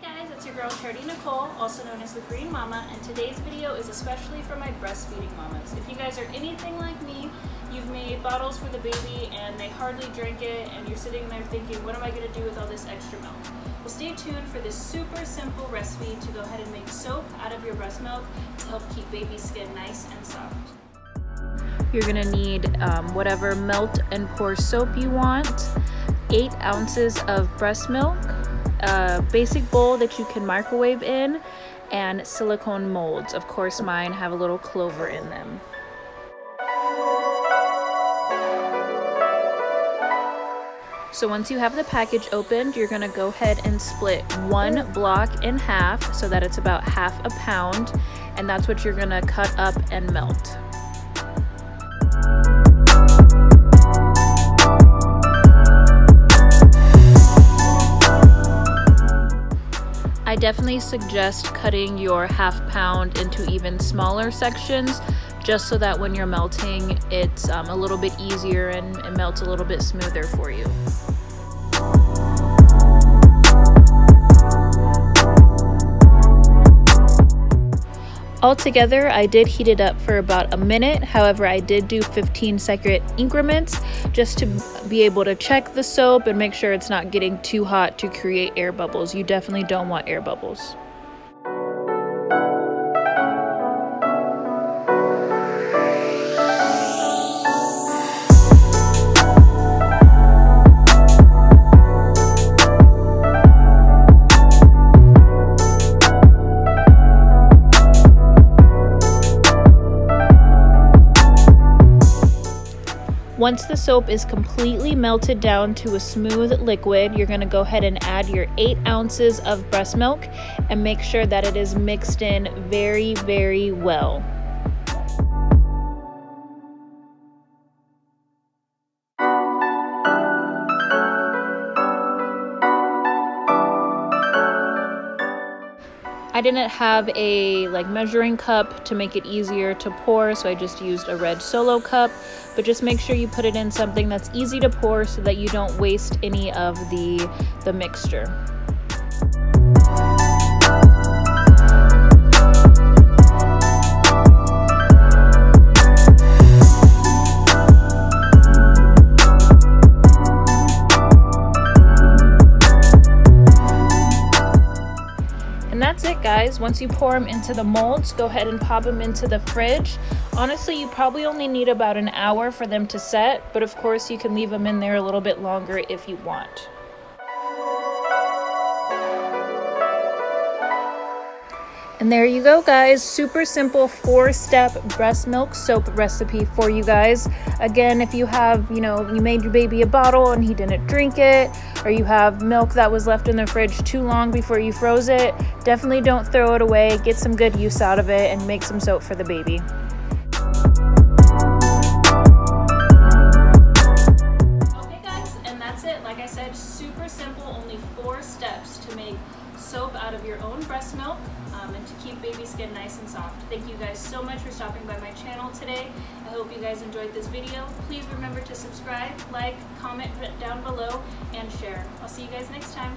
Hey guys, it's your girl Charity Nicole, also known as the Green Momma, and today's video is especially for my breastfeeding mamas. If you guys are anything like me, you've made bottles for the baby and they hardly drink it, and you're sitting there thinking, what am I going to do with all this extra milk? Well, stay tuned for this super simple recipe to go ahead and make soap out of your breast milk to help keep baby skin nice and soft. You're gonna need um, whatever melt and pour soap you want, eight ounces of breast milk, a basic bowl that you can microwave in, and silicone molds. Of course, mine have a little clover in them. So once you have the package opened, you're gonna go ahead and split one block in half so that it's about half a pound, and that's what you're gonna cut up and melt. Definitely suggest cutting your half pound into even smaller sections just so that when you're melting it's um, a little bit easier and it melts a little bit smoother for you. Altogether, I did heat it up for about a minute. However, I did do 15 second increments just to be able to check the soap and make sure it's not getting too hot to create air bubbles. You definitely don't want air bubbles. Once the soap is completely melted down to a smooth liquid, you're going to go ahead and add your 8 ounces of breast milk and make sure that it is mixed in very, very well. I didn't have a like measuring cup to make it easier to pour, so I just used a red solo cup. But just make sure you put it in something that's easy to pour so that you don't waste any of the, the mixture. Guys. Once you pour them into the molds, go ahead and pop them into the fridge. Honestly, you probably only need about an hour for them to set, but of course you can leave them in there a little bit longer if you want. And there you go, guys. Super simple four-step breast milk soap recipe for you guys. Again, if you have, you know, you made your baby a bottle and he didn't drink it, or you have milk that was left in the fridge too long before you froze it, definitely don't throw it away. Get some good use out of it and make some soap for the baby. Okay guys, and that's it. Like I said, super simple, only four steps to make soap out of your own breast milk Um, and to keep baby skin nice and soft. Thank you guys so much for stopping by my channel today. I hope you guys enjoyed this video. Please remember to subscribe, like, comment down below, and share. I'll see you guys next time.